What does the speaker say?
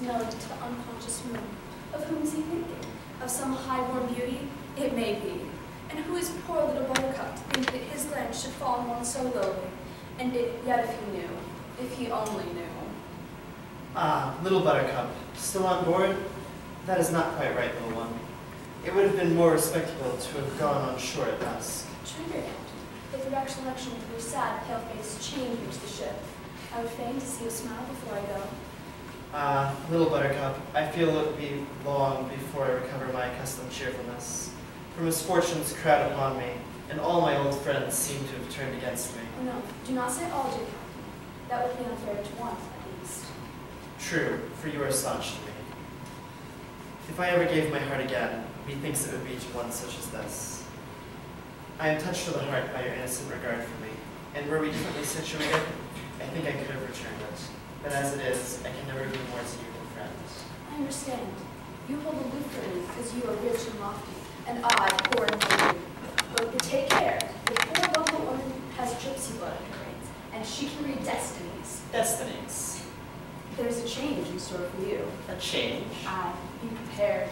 melody to the unconscious moon. Of whom is he thinking? Of some high-born beauty? It may be. And who is poor little buttercup to think that his glance should fall on one so lowly? And it, yet if he knew, if he only knew. Ah, little buttercup, still on board? That is not quite right, little one. It would have been more respectable to have gone on shore at dusk. Trigger it. But the recollection of your sad, pale face chained me to the ship. I would fain to see you smile before I go. Ah, little buttercup, I feel it will be long before I recover my accustomed cheerfulness. For misfortunes crowd upon me, and all my old friends seem to have turned against me. Oh no, do not say all, Captain. That would be unfair to one, at least. True, for you are staunch to me. If I ever gave my heart again, methinks it would be to one such as this. I am touched to the heart by your innocent regard for me, and were we differently situated, I think I could have returned it. But as it is, I can never be more to you than friends. I understand. You hold aloof from me because you are rich and lofty, and I poor and. But, but take care. The poor local woman has gypsy blood in her veins, and she can read destinies. Destinies. There's a change in store for you. A change. I be prepared.